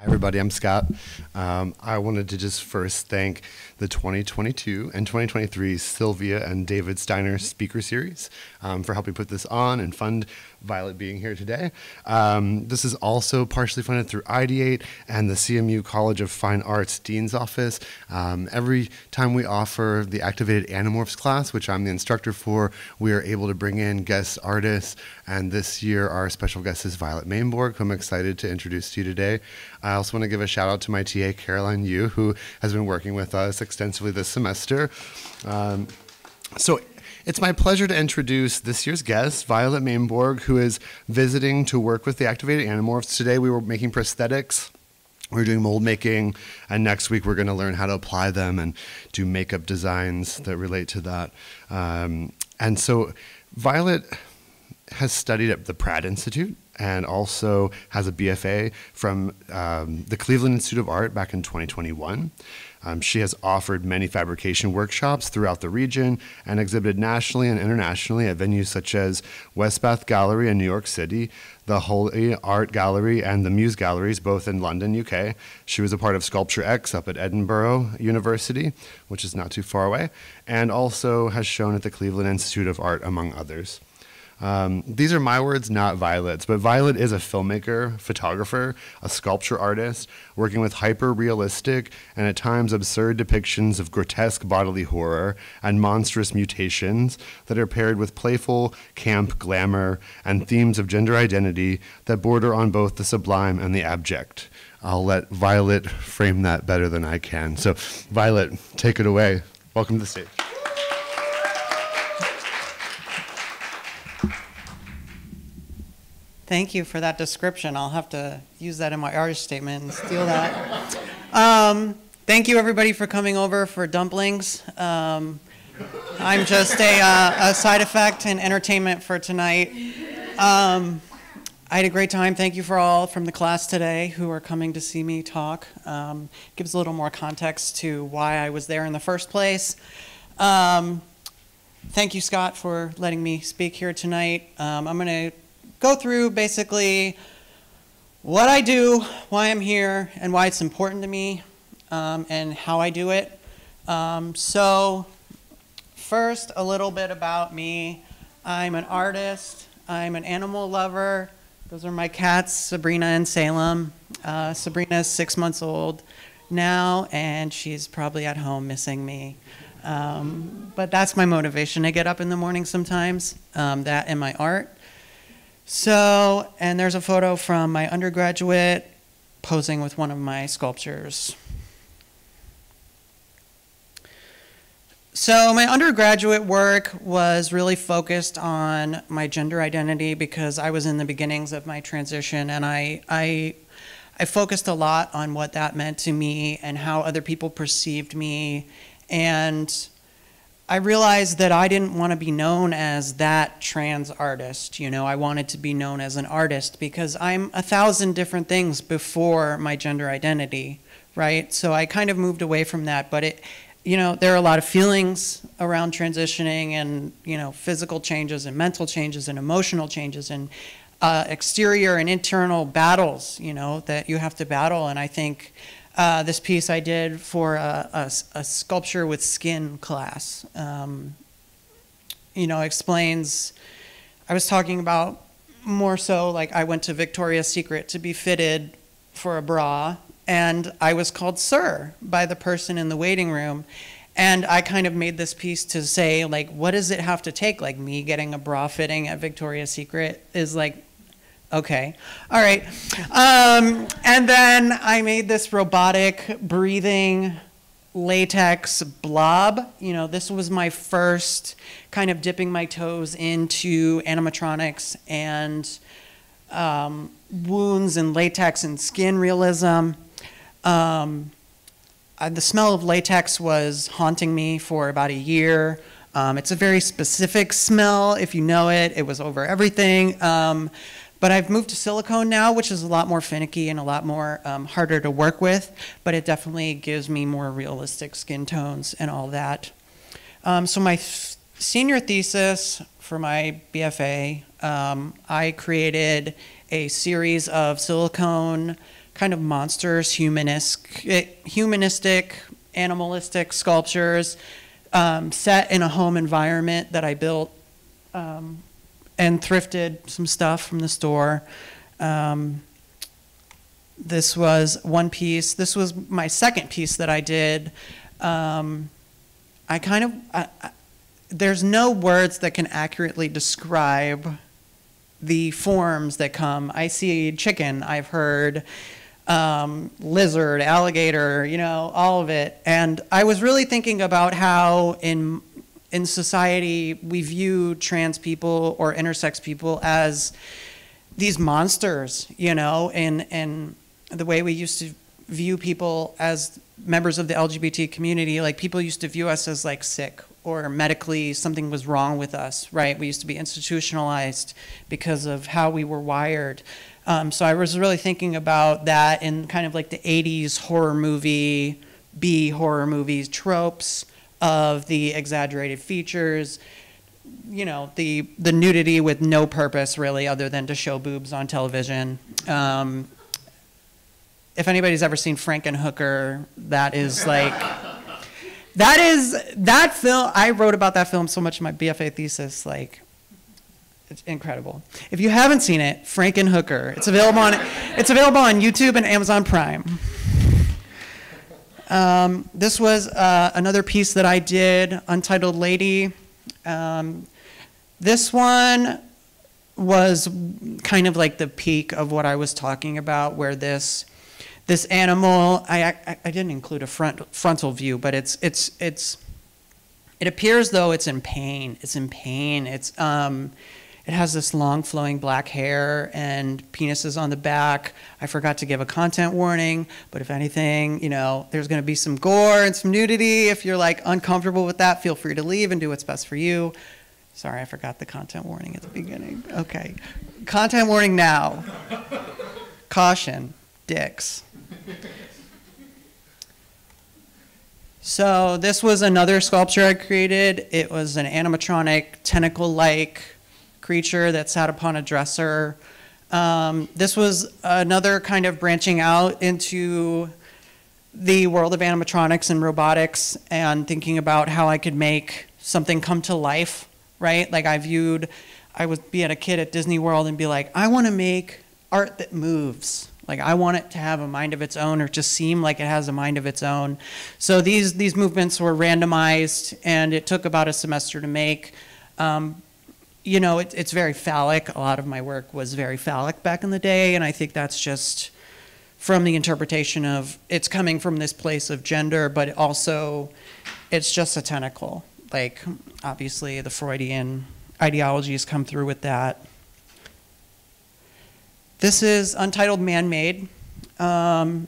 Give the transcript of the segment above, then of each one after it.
Hi, everybody. I'm Scott. Um, I wanted to just first thank the 2022 and 2023 Sylvia and David Steiner Speaker Series um, for helping put this on and fund Violet being here today. Um, this is also partially funded through Ideate and the CMU College of Fine Arts Dean's Office. Um, every time we offer the Activated Animorphs class, which I'm the instructor for, we are able to bring in guest artists. And this year, our special guest is Violet Maimbourg, who I'm excited to introduce to you today. I also want to give a shout out to my TA, Caroline Yu, who has been working with us extensively this semester. Um, so it's my pleasure to introduce this year's guest, Violet Maimbourg, who is visiting to work with the Activated Animorphs. Today we were making prosthetics. We're doing mold making, and next week we're going to learn how to apply them and do makeup designs that relate to that. Um, and so, Violet has studied at the Pratt Institute and also has a BFA from um, the Cleveland Institute of Art back in 2021. Um, she has offered many fabrication workshops throughout the region and exhibited nationally and internationally at venues such as Westbeth Gallery in New York City, the Holy Art Gallery, and the Muse Galleries, both in London, UK. She was a part of Sculpture X up at Edinboro University, which is not too far away, and also has shown at the Cleveland Institute of Art, among others. Um, these are my words, not Violet's, but Violet is a filmmaker, photographer, a sculpture artist, working with hyper realistic and at times absurd depictions of grotesque bodily horror and monstrous mutations that are paired with playful camp glamour and themes of gender identity that border on both the sublime and the abject. I'll let Violet frame that better than I can. So, Violet, take it away. Welcome to the stage. Thank you for that description. I'll have to use that in my artist statement and steal that. Um, thank you, everybody, for coming over for dumplings. Um, I'm just a, uh, a, side effect and entertainment for tonight. Um, I had a great time. Thank you for all from the class today who are coming to see me talk. Um, gives a little more context to why I was there in the first place. Um, thank you, Scott, for letting me speak here tonight. Um, I'm going to go through basically what I do, why I'm here, and why it's important to me, um, and how I do it. Um, so, first, a little bit about me. I'm an artist, I'm an animal lover. Those are my cats, Sabrina and Salem. Uh, Sabrina is six months old now, and she's probably at home missing me. Um, but that's my motivation. I get up in the morning sometimes, um, that and my art. So, and there's a photo from my undergraduate posing with one of my sculptures. So, my undergraduate work was really focused on my gender identity because I was in the beginnings of my transition and I, I, I focused a lot on what that meant to me and how other people perceived me. And I realized that I didn't want to be known as that trans artist. You know, I wanted to be known as an artist because I'm a thousand different things before my gender identity, right? So I kind of moved away from that. But it, you know, there are a lot of feelings around transitioning and, you know, physical changes and mental changes and emotional changes and uh, exterior and internal battles, you know, that you have to battle. And I think uh, this piece I did for a, a, a sculpture with skin class. Um, you know, explains, I was talking about more so like I went to Victoria's Secret to be fitted for a bra, and I was called sir by the person in the waiting room. And I kind of made this piece to say, like, what does it have to take? Like, me getting a bra fitting at Victoria's Secret is like Okay, all right. Um, and then I made this robotic breathing latex blob. You know, this was my first kind of dipping my toes into animatronics and um, wounds and latex and skin realism. Um, uh, the smell of latex was haunting me for about a year. Um, it's a very specific smell. If you know it, it was over everything. But I've moved to silicone now, which is a lot more finicky and a lot more um, harder to work with, but it definitely gives me more realistic skin tones and all that. Um, so my senior thesis for my BFA, um, I created a series of silicone kind of monsters, humanistic, humanistic, animalistic sculptures um, set in a home environment that I built um, and thrifted some stuff from the store. Um, this was one piece. This was my second piece that I did. Um, I kind of, I, I, there's no words that can accurately describe the forms that come. I see chicken, I've heard um, lizard, alligator, you know, all of it. And I was really thinking about how in in society we view trans people or intersex people as these monsters, you know, and and the way we used to view people as members of the LGBT community, like people used to view us as like sick or medically something was wrong with us, right? We used to be institutionalized because of how we were wired. Um, so I was really thinking about that in kind of like the 80s horror movie, B horror movies tropes of the exaggerated features, you know, the, the nudity with no purpose really other than to show boobs on television. Um, if anybody's ever seen Frankenhooker, that is like, that is, that film, I wrote about that film so much in my BFA thesis, like, it's incredible. If you haven't seen it, Frankenhooker. It's available on it's available on YouTube and Amazon Prime. Um, this was uh, another piece that I did, Untitled Lady. Um, this one was kind of like the peak of what I was talking about, where this this animal, I, I, I didn't include a front, frontal view, but it's, it's, it's, it appears though it's in pain. It's in pain. It's, um, it has this long flowing black hair and penises on the back. I forgot to give a content warning, but if anything, you know, there's going to be some gore and some nudity. If you're like uncomfortable with that, feel free to leave and do what's best for you. Sorry, I forgot the content warning at the beginning. Okay. Content warning now. Caution, dicks. So this was another sculpture I created. It was an animatronic tentacle-like creature that sat upon a dresser. Um, this was another kind of branching out into the world of animatronics and robotics and thinking about how I could make something come to life, right? Like I viewed, I would be at a kid at Disney World and be like, I want to make art that moves, like I want it to have a mind of its own or just seem like it has a mind of its own. So these, these movements were randomized and it took about a semester to make. Um, you know, it, it's very phallic. A lot of my work was very phallic back in the day and I think that's just from the interpretation of it's coming from this place of gender, but also it's just a tentacle. Like obviously the Freudian ideologies come through with that. This is Untitled Man-Made, um,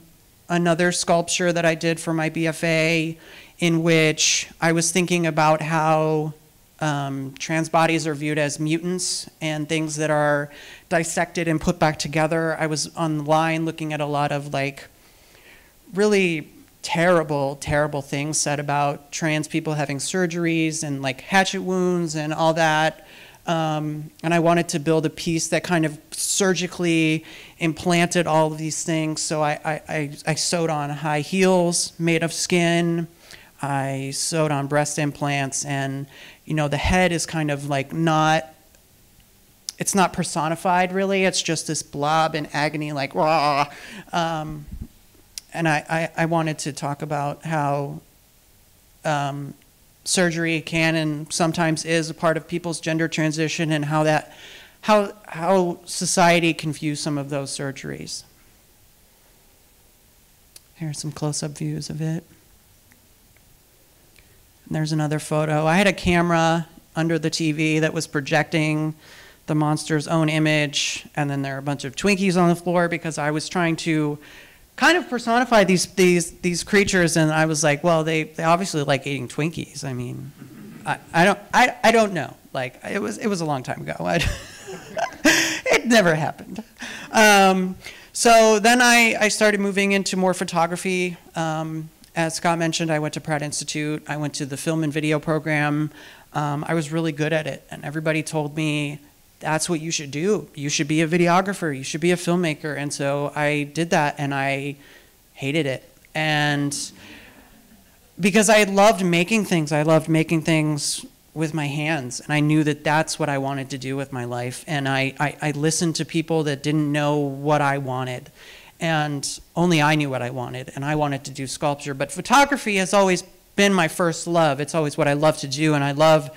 another sculpture that I did for my BFA in which I was thinking about how um, trans bodies are viewed as mutants and things that are dissected and put back together. I was online looking at a lot of like really terrible, terrible things said about trans people having surgeries and like hatchet wounds and all that. Um, and I wanted to build a piece that kind of surgically implanted all of these things. So I, I, I, I sewed on high heels made of skin. I sewed on breast implants, and you know the head is kind of like not. It's not personified really. It's just this blob in agony, like raw. Um, and I, I, I wanted to talk about how um, surgery can and sometimes is a part of people's gender transition and how that how how society can view some of those surgeries. Here's some close-up views of it. There's another photo. I had a camera under the TV that was projecting the monster's own image, and then there are a bunch of Twinkies on the floor because I was trying to kind of personify these these these creatures, and I was like, well, they they obviously like eating Twinkies. I mean, I, I don't I, I don't know. Like it was it was a long time ago. it never happened. Um, so then I, I started moving into more photography. Um, as Scott mentioned, I went to Pratt Institute. I went to the film and video program. Um, I was really good at it, and everybody told me that's what you should do. You should be a videographer. You should be a filmmaker. And so I did that and I hated it. And because I loved making things, I loved making things with my hands. And I knew that that's what I wanted to do with my life. And I, I, I listened to people that didn't know what I wanted. And only I knew what I wanted. And I wanted to do sculpture. But photography has always been my first love. It's always what I love to do. And I love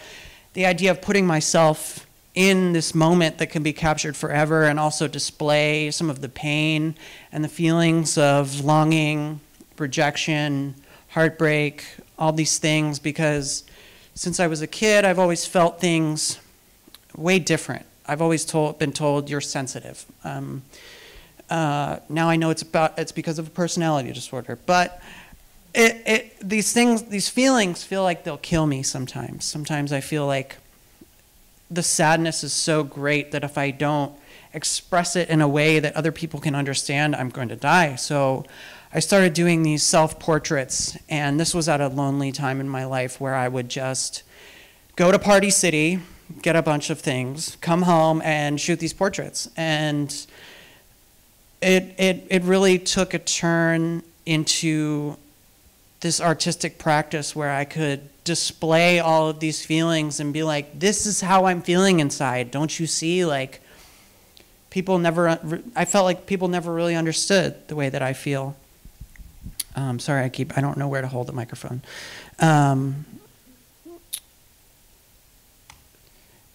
the idea of putting myself in this moment that can be captured forever and also display some of the pain and the feelings of longing, rejection, heartbreak, all these things because since I was a kid, I've always felt things way different. I've always told, been told you're sensitive. Um, uh, now I know it's about it's because of a personality disorder, but it, it, these things, these feelings feel like they'll kill me sometimes. Sometimes I feel like the sadness is so great that if I don't express it in a way that other people can understand, I'm going to die. So I started doing these self portraits, and this was at a lonely time in my life where I would just go to Party City, get a bunch of things, come home, and shoot these portraits. And it, it, it really took a turn into this artistic practice where I could display all of these feelings and be like, this is how I'm feeling inside. Don't you see? Like, people never, I felt like people never really understood the way that I feel. Um, sorry, I keep, I don't know where to hold the microphone. Um,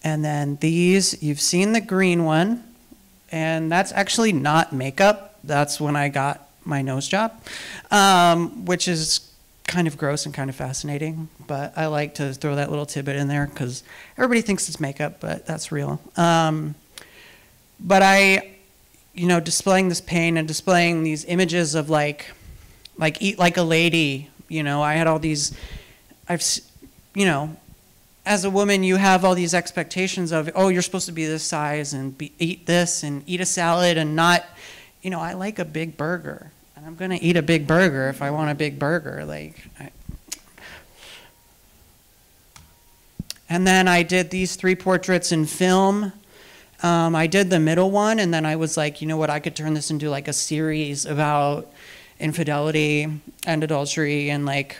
and then these, you've seen the green one, and that's actually not makeup. That's when I got my nose job, um, which is kind of gross and kind of fascinating. But I like to throw that little tidbit in there because everybody thinks it's makeup, but that's real. Um, but I, you know, displaying this pain and displaying these images of like, like eat like a lady. You know, I had all these, I've, you know, as a woman, you have all these expectations of, oh, you're supposed to be this size and be, eat this and eat a salad and not, you know, I like a big burger. And I'm going to eat a big burger if I want a big burger. Like, I, and then I did these three portraits in film. Um, I did the middle one, and then I was like, you know what, I could turn this into like a series about infidelity and adultery and like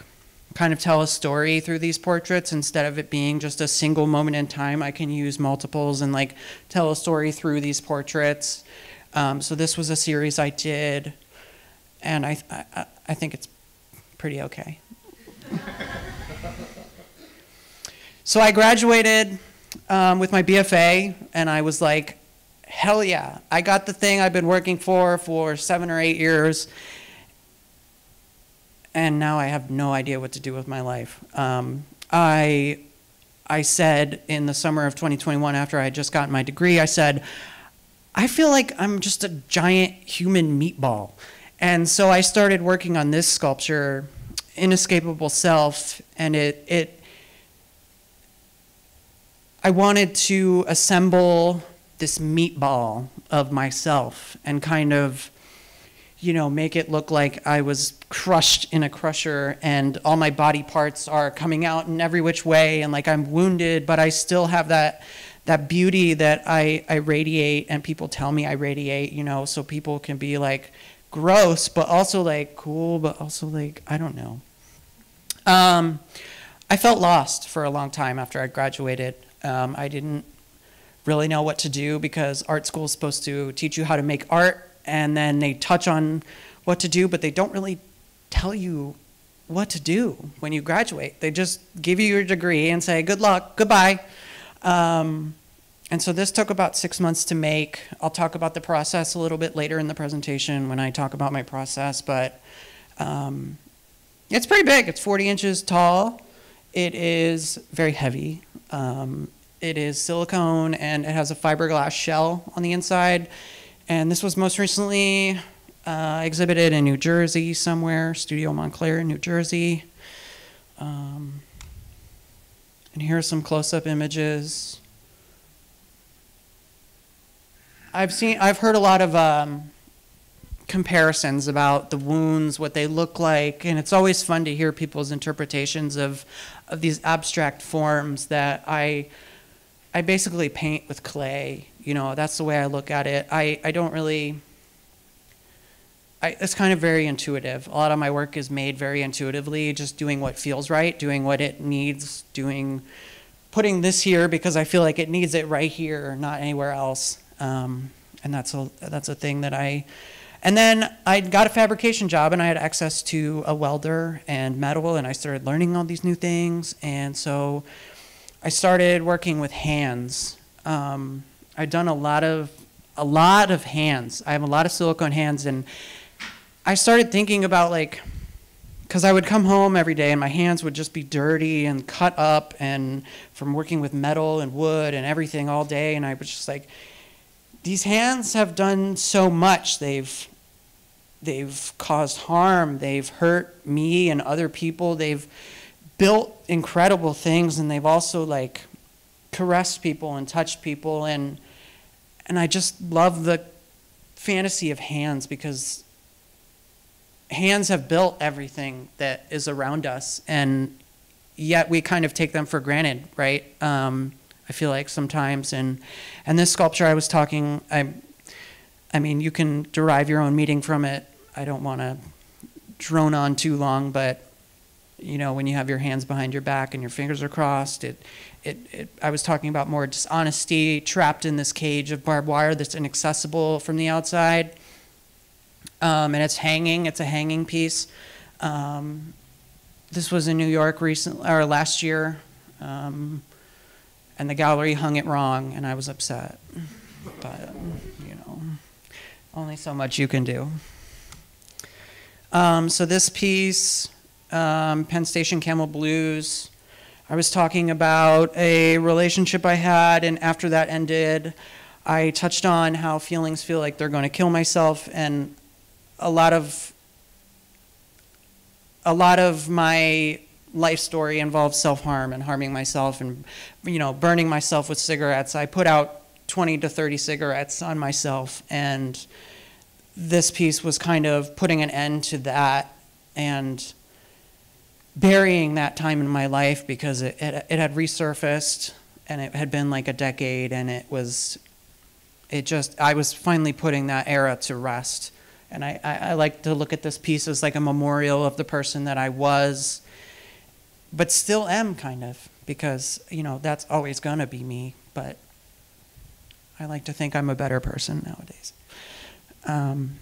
kind of tell a story through these portraits instead of it being just a single moment in time. I can use multiples and like tell a story through these portraits. Um, so this was a series I did, and I, I, I think it's pretty okay. so I graduated um, with my BFA, and I was like, hell yeah, I got the thing I've been working for for seven or eight years and now I have no idea what to do with my life. Um, I, I said in the summer of 2021, after I had just gotten my degree, I said, I feel like I'm just a giant human meatball. And so I started working on this sculpture, Inescapable Self, and it, it I wanted to assemble this meatball of myself and kind of you know, make it look like I was crushed in a crusher and all my body parts are coming out in every which way and like I'm wounded, but I still have that that beauty that I, I radiate and people tell me I radiate, you know, so people can be like gross, but also like cool, but also like, I don't know. Um, I felt lost for a long time after I graduated. Um, I didn't really know what to do because art school is supposed to teach you how to make art and then they touch on what to do, but they don't really tell you what to do when you graduate. They just give you your degree and say, good luck, goodbye. Um, and so this took about six months to make. I'll talk about the process a little bit later in the presentation when I talk about my process, but um, it's pretty big. It's 40 inches tall. It is very heavy. Um, it is silicone and it has a fiberglass shell on the inside. And this was most recently uh, exhibited in New Jersey somewhere, Studio Montclair New Jersey. Um, and here are some close-up images. I've seen, I've heard a lot of um, comparisons about the wounds, what they look like, and it's always fun to hear people's interpretations of, of these abstract forms that I I basically paint with clay. You know, that's the way I look at it. I, I don't really. I, it's kind of very intuitive. A lot of my work is made very intuitively, just doing what feels right, doing what it needs, doing, putting this here because I feel like it needs it right here, not anywhere else. Um, and that's a that's a thing that I. And then I got a fabrication job, and I had access to a welder and metal, and I started learning all these new things. And so, I started working with hands. Um, I've done a lot of a lot of hands. I have a lot of silicone hands, and I started thinking about like, because I would come home every day and my hands would just be dirty and cut up, and from working with metal and wood and everything all day, and I was just like, these hands have done so much. They've they've caused harm. They've hurt me and other people. They've built incredible things, and they've also like caressed people and touched people, and and I just love the fantasy of hands because hands have built everything that is around us, and yet we kind of take them for granted, right? Um, I feel like sometimes, and and this sculpture I was talking, I, I mean, you can derive your own meaning from it. I don't want to drone on too long, but you know, when you have your hands behind your back and your fingers are crossed, it, it, it I was talking about more dishonesty, trapped in this cage of barbed wire that's inaccessible from the outside. Um, and it's hanging. It's a hanging piece. Um, this was in New York recently or last year, um, and the gallery hung it wrong, and I was upset. But you know, only so much you can do. Um, so this piece, um, Penn Station Camel Blues. I was talking about a relationship I had, and after that ended, I touched on how feelings feel like they're going to kill myself, and a lot of a lot of my life story involves self-harm and harming myself and you know burning myself with cigarettes. I put out 20 to 30 cigarettes on myself and this piece was kind of putting an end to that and burying that time in my life because it, it, it had resurfaced and it had been like a decade and it was it just i was finally putting that era to rest and I, I, I, like to look at this piece as like a memorial of the person that I was, but still am kind of, because, you know, that's always going to be me. But I like to think I'm a better person nowadays. Um,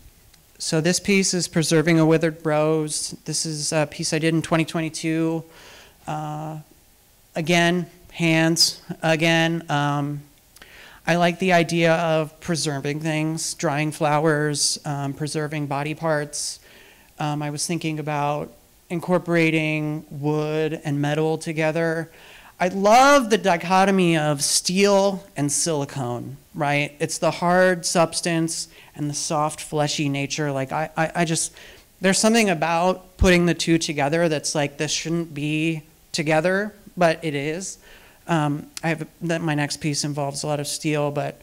so this piece is Preserving a Withered Rose. This is a piece I did in 2022. Uh, again, hands, again. Um, I like the idea of preserving things, drying flowers, um, preserving body parts. Um, I was thinking about incorporating wood and metal together. I love the dichotomy of steel and silicone, right? It's the hard substance and the soft, fleshy nature. Like, I, I, I just, there's something about putting the two together that's like, this shouldn't be together, but it is. Um, I have that my next piece involves a lot of steel, but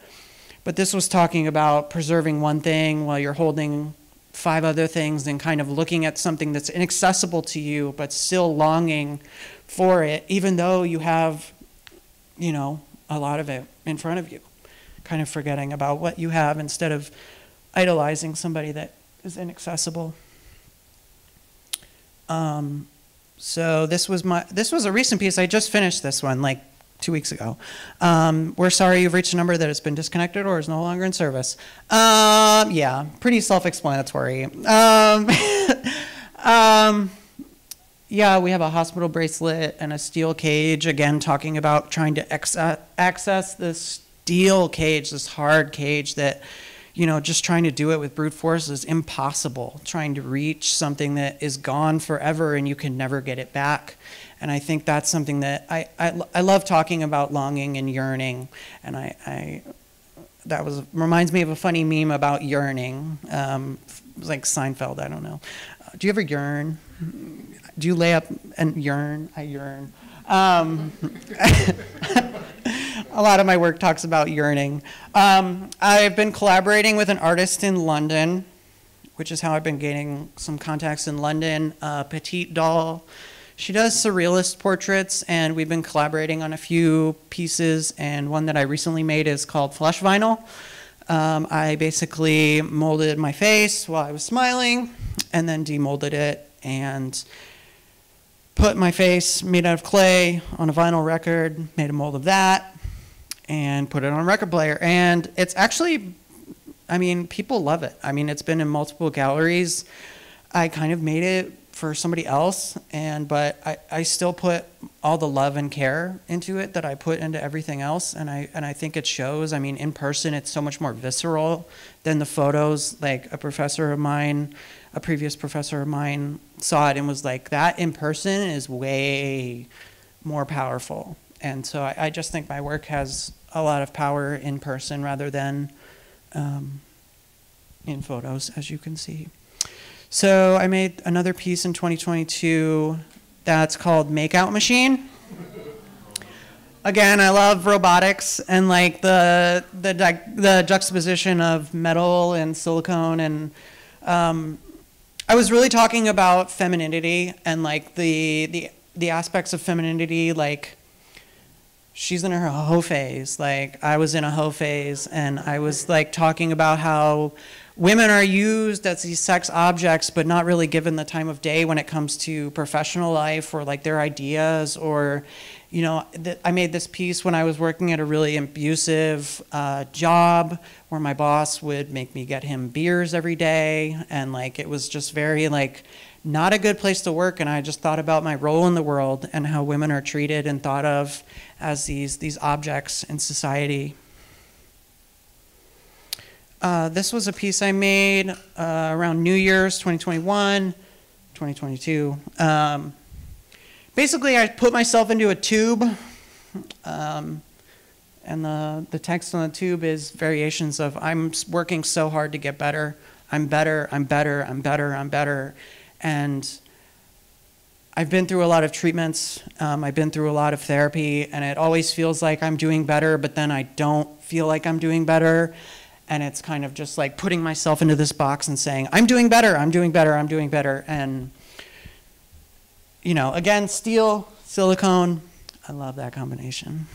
but this was talking about preserving one thing while you're holding five other things and kind of looking at something that's inaccessible to you, but still longing for it, even though you have, you know, a lot of it in front of you. Kind of forgetting about what you have instead of idolizing somebody that is inaccessible. Um, so this was my this was a recent piece. I just finished this one like two weeks ago. Um, we're sorry you've reached a number that has been disconnected or is no longer in service. Um, yeah, pretty self-explanatory. Yeah, we have a hospital bracelet and a steel cage. Again, talking about trying to access this steel cage, this hard cage that, you know, just trying to do it with brute force is impossible. Trying to reach something that is gone forever and you can never get it back. And I think that's something that I, I, I love talking about longing and yearning. And I, I that was reminds me of a funny meme about yearning. Um, like Seinfeld, I don't know. Do you ever yearn? Do you lay up and yearn? I yearn. Um, a lot of my work talks about yearning. Um, I've been collaborating with an artist in London, which is how I've been gaining some contacts in London. Uh, Petite Doll She does surrealist portraits, and we've been collaborating on a few pieces. And one that I recently made is called Flesh Vinyl. Um, I basically molded my face while I was smiling, and then demolded it and put my face made out of clay on a vinyl record, made a mold of that, and put it on a record player. And it's actually, I mean, people love it. I mean, it's been in multiple galleries. I kind of made it for somebody else and but I, I still put all the love and care into it that I put into everything else and I and I think it shows. I mean in person it's so much more visceral than the photos. Like a professor of mine, a previous professor of mine saw it and was like, that in person is way more powerful. And so I, I just think my work has a lot of power in person rather than um, in photos, as you can see. So I made another piece in 2022 that's called Makeout Machine. Again, I love robotics and like the the the juxtaposition of metal and silicone and um, I was really talking about femininity and like the the the aspects of femininity like she's in her hoe phase like I was in a hoe phase and I was like talking about how women are used as these sex objects, but not really given the time of day when it comes to professional life or like their ideas or, you know, I made this piece when I was working at a really abusive uh, job where my boss would make me get him beers every day, and like it was just very like not a good place to work. And I just thought about my role in the world and how women are treated and thought of as these these objects in society. Uh, this was a piece I made uh, around New Year's 2021, 2022. Um, basically, I put myself into a tube, um, and the, the text on the tube is variations of I'm working so hard to get better. I'm better, I'm better, I'm better, I'm better. And I've been through a lot of treatments, um, I've been through a lot of therapy, and it always feels like I'm doing better, but then I don't feel like I'm doing better and it's kind of just like putting myself into this box and saying i'm doing better i'm doing better i'm doing better. And you know again steel silicone i love that combination.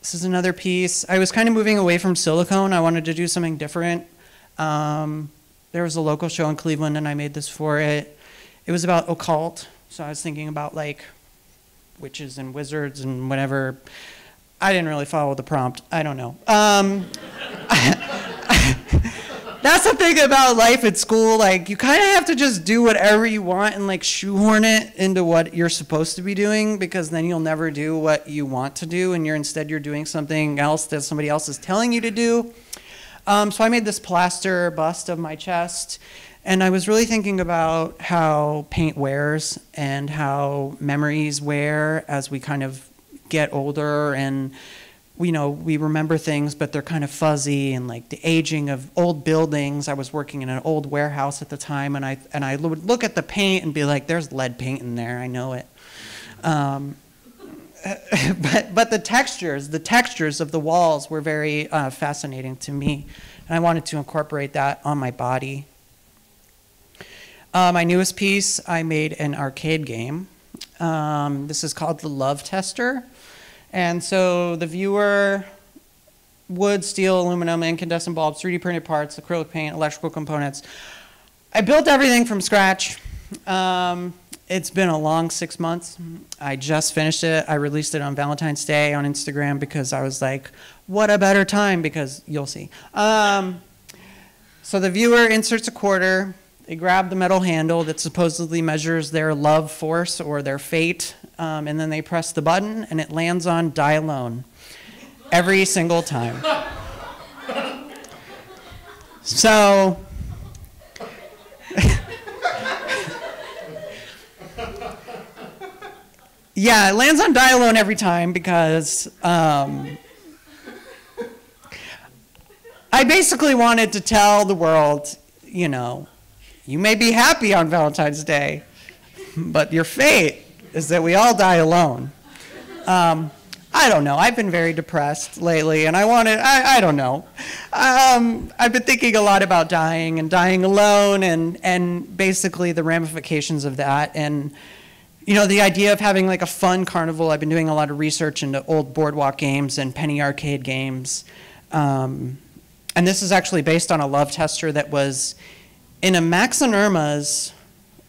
This is another piece. I was kind of moving away from silicone. I wanted to do something different. Um, there was a local show in cleveland and i made this for it. It was about occult. So i was thinking about like witches and wizards and whatever I didn't really follow the prompt. I don't know. Um, that's the thing about life at school. Like, you kind of have to just do whatever you want and like shoehorn it into what you're supposed to be doing because then you'll never do what you want to do, and you're instead you're doing something else that somebody else is telling you to do. Um, so I made this plaster bust of my chest, and I was really thinking about how paint wears and how memories wear as we kind of get older and you know we remember things but they're kind of fuzzy and like the aging of old buildings. I was working in an old warehouse at the time and i and i would look at the paint and be like there's lead paint in there. I know it. Um, but but the textures the textures of the walls were very uh, fascinating to me and i wanted to incorporate that on my body. Uh, my newest piece i made an arcade game. Um, this is called the love tester and so the viewer, wood, steel, aluminum, incandescent bulbs, 3D printed parts, acrylic paint, electrical components. I built everything from scratch. Um, it's been a long six months. I just finished it. I released it on Valentine's Day on Instagram because I was like, what a better time, because you'll see. Um, so the viewer inserts a quarter. They grab the metal handle that supposedly measures their love force or their fate um, and then they press the button and it lands on die alone every single time. So, yeah, it lands on die alone every time because um, I basically wanted to tell the world, you know, you may be happy on Valentine's Day, but your fate is that we all die alone. Um, I don't know. I've been very depressed lately, and I wanted, I, I don't know. um, I've been thinking a lot about dying and dying alone and, and basically the ramifications of that. And, you know, the idea of having like a fun carnival, I've been doing a lot of research into old boardwalk games and penny arcade games. Um, and this is actually based on a love tester that was in a Max and Irma's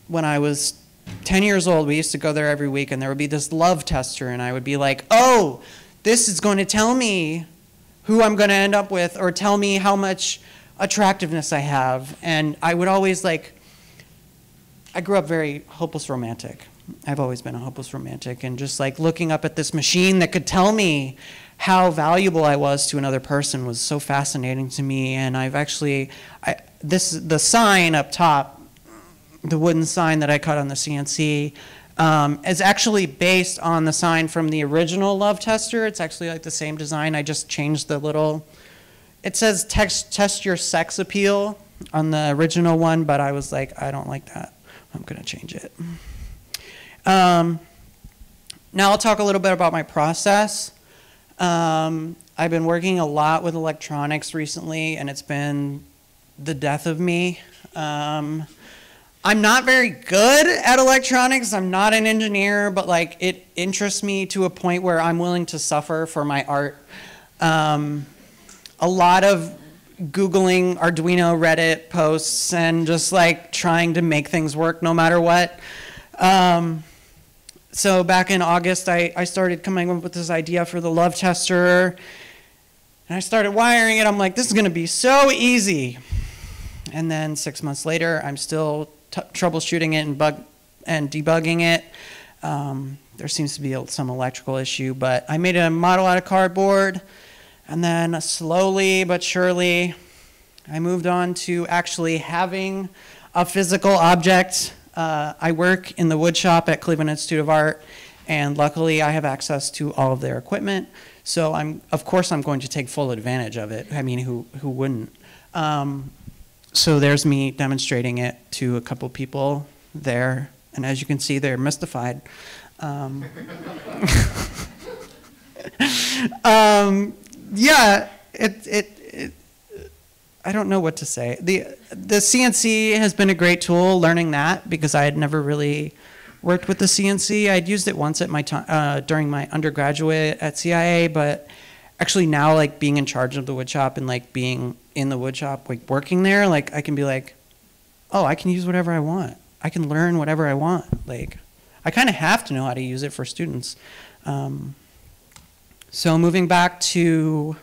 when I was 10 years old. We used to go there every week, and there would be this love tester, and I would be like, oh, this is going to tell me who I'm going to end up with or tell me how much attractiveness I have. And I would always like, I grew up very hopeless romantic. I've always been a hopeless romantic and just like looking up at this machine that could tell me how valuable I was to another person was so fascinating to me. And I've actually, I, this the sign up top, the wooden sign that I cut on the CNC, um, is actually based on the sign from the original Love Tester. It's actually like the same design. I just changed the little. It says text, test your sex appeal on the original one, but I was like, I don't like that. I'm gonna change it. Um, now I'll talk a little bit about my process. Um, I've been working a lot with electronics recently, and it's been the death of me. Um, I'm not very good at electronics. I'm not an engineer, but like it interests me to a point where I'm willing to suffer for my art. Um, a lot of Googling Arduino Reddit posts and just like trying to make things work no matter what. Um, so back in August, I, I started coming up with this idea for the love tester. And I started wiring it. I'm like, this is going to be so easy. And then six months later, I'm still troubleshooting it and bug and debugging it. Um, there seems to be some electrical issue, but I made a model out of cardboard. And then slowly but surely, I moved on to actually having a physical object uh, I work in the wood shop at Cleveland Institute of Art, and luckily I have access to all of their equipment. So I'm, of course, I'm going to take full advantage of it. I mean, who who wouldn't? Um, so there's me demonstrating it to a couple people there, and as you can see, they're mystified. Um, um, yeah, it, it, it I don't know what to say. The the CNC has been a great tool learning that because I had never really worked with the CNC. I'd used it once at my time uh, during my undergraduate at CIA, but actually now like being in charge of the wood shop and like being in the wood shop like working there, like I can be like, oh, I can use whatever I want. I can learn whatever I want. Like I kind of have to know how to use it for students. Um, so moving back to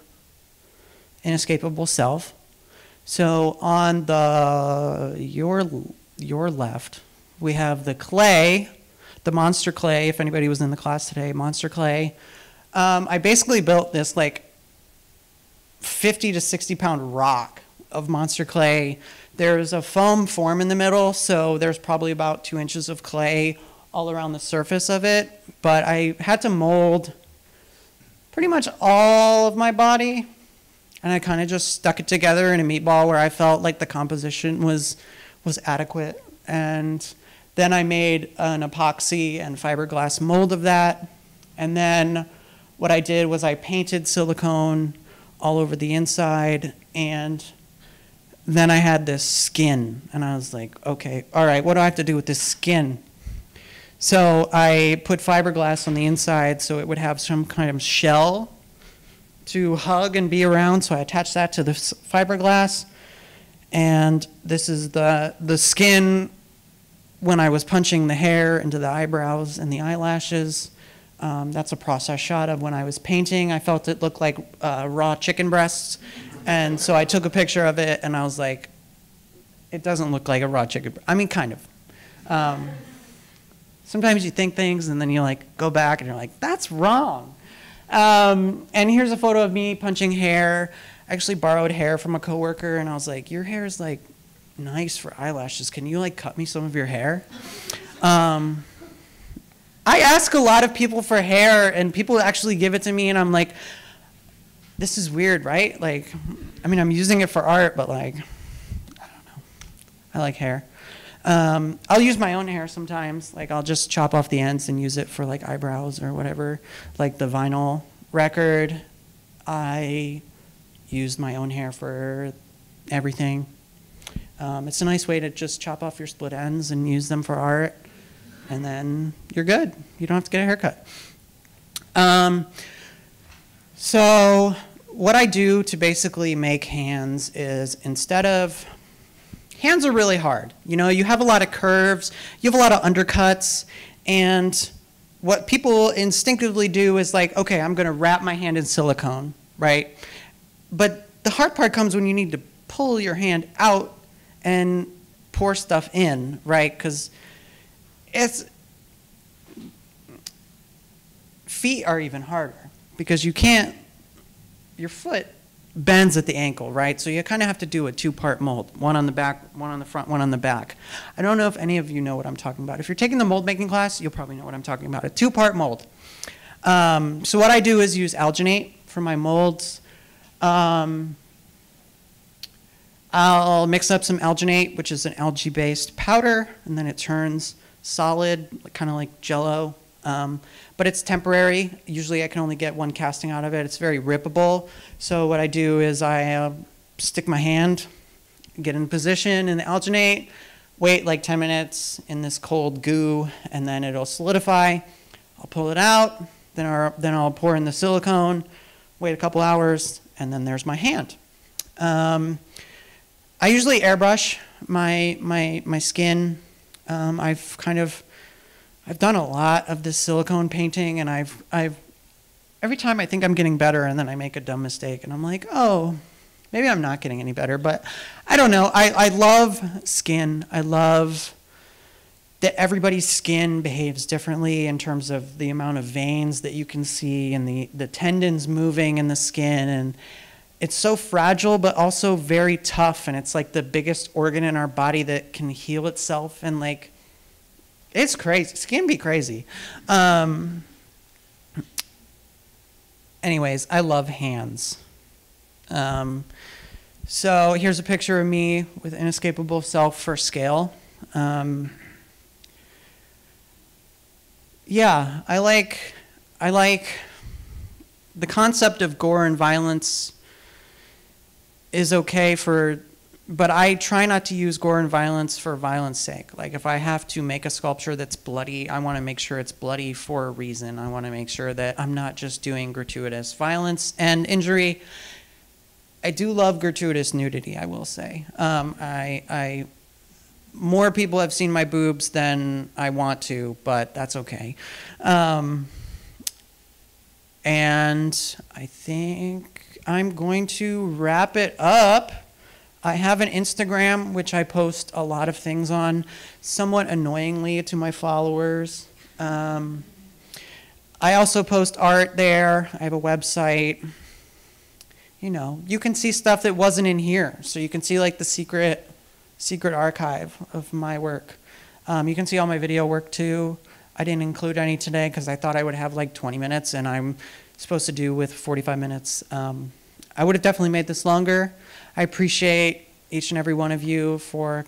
inescapable self. So on the your your left, we have the clay, the monster clay. If anybody was in the class today, monster clay. Um, I basically built this like 50 to 60 pound rock of monster clay. There's a foam form in the middle, so there's probably about two inches of clay all around the surface of it. But I had to mold pretty much all of my body and I kind of just stuck it together in a meatball where I felt like the composition was was adequate. And then I made an epoxy and fiberglass mold of that. And then what I did was I painted silicone all over the inside and then I had this skin and I was like, okay, all right, what do I have to do with this skin? So I put fiberglass on the inside so it would have some kind of shell to hug and be around, so I attached that to the fiberglass. And this is the, the skin when I was punching the hair into the eyebrows and the eyelashes. Um, that's a process shot of when I was painting. I felt it looked like uh, raw chicken breasts. And so I took a picture of it and I was like, it doesn't look like a raw chicken. I mean, kind of. Um, sometimes you think things and then you like go back and you're like, that's wrong. Um, and here's a photo of me punching hair. I actually borrowed hair from a coworker, and I was like, "Your hair is like nice for eyelashes. Can you like cut me some of your hair?" Um, I ask a lot of people for hair, and people actually give it to me, and I'm like, "This is weird, right?" Like, I mean, I'm using it for art, but like, I don't know. I like hair. Um, I'll use my own hair sometimes. Like I'll just chop off the ends and use it for like eyebrows or whatever. Like the vinyl record, I used my own hair for everything. Um, it's a nice way to just chop off your split ends and use them for art, and then you're good. You don't have to get a haircut. Um, so what I do to basically make hands is instead of hands are really hard. You know, you have a lot of curves, you have a lot of undercuts, and what people instinctively do is like, okay, I'm going to wrap my hand in silicone, right? But the hard part comes when you need to pull your hand out and pour stuff in, right? Because it's feet are even harder because you can't your foot bends at the ankle, right? So you kind of have to do a two-part mold, one on the back, one on the front, one on the back. I don't know if any of you know what I'm talking about. If you're taking the mold making class, you'll probably know what I'm talking about. A two-part mold. Um, so what I do is use alginate for my molds. Um, I'll mix up some alginate, which is an algae-based powder, and then it turns solid, kind of like jello. Um, but it's temporary. Usually I can only get one casting out of it. It's very rippable. So what I do is I uh, stick my hand, get in position in the alginate, wait like 10 minutes in this cold goo, and then it'll solidify. I'll pull it out, then I'll, then I'll pour in the silicone, wait a couple hours, and then there's my hand. Um, I usually airbrush my, my, my skin. Um, I've kind of I've done a lot of this silicone painting, and I've I've every time I think I'm getting better, and then I make a dumb mistake, and I'm like, oh, maybe I'm not getting any better. But I don't know. I I love skin. I love that everybody's skin behaves differently in terms of the amount of veins that you can see and the, the tendons moving in the skin and it's so fragile but also very tough and it's like the biggest organ in our body that can heal itself and like it's crazy. It can be crazy. Um, anyways, I love hands. Um, so here's a picture of me with Inescapable Self for scale. Um, yeah, I like, I like the concept of gore and violence is okay for but I try not to use gore and violence for violence sake. Like if I have to make a sculpture that's bloody, I want to make sure it's bloody for a reason. I want to make sure that I'm not just doing gratuitous violence and injury. I do love gratuitous nudity, I will say. Um, I, I, more people have seen my boobs than I want to, but that's okay. Um, and I think I'm going to wrap it up. I have an Instagram, which I post a lot of things on, somewhat annoyingly to my followers. Um, I also post art there. I have a website. You know, you can see stuff that wasn't in here. So you can see like the secret, secret archive of my work. Um, you can see all my video work too. I didn't include any today because I thought I would have like 20 minutes and I'm supposed to do with 45 minutes. Um, I would have definitely made this longer. I appreciate each and every one of you for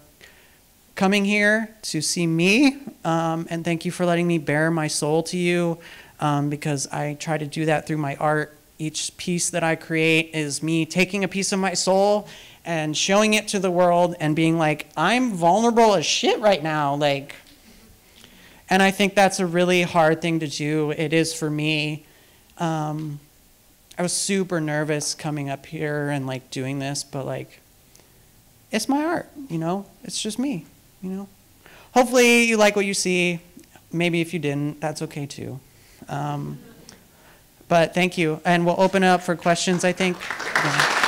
coming here to see me, um, and thank you for letting me bare my soul to you, um, because I try to do that through my art. Each piece that I create is me taking a piece of my soul and showing it to the world and being like, I'm vulnerable as shit right now, like. And I think that's a really hard thing to do. It is for me. Um, I was super nervous coming up here and like doing this, but like, it's my art, you know? It's just me, you know? Hopefully you like what you see. Maybe if you didn't, that's okay too. Um, but thank you. And we'll open up for questions, I think. Yeah.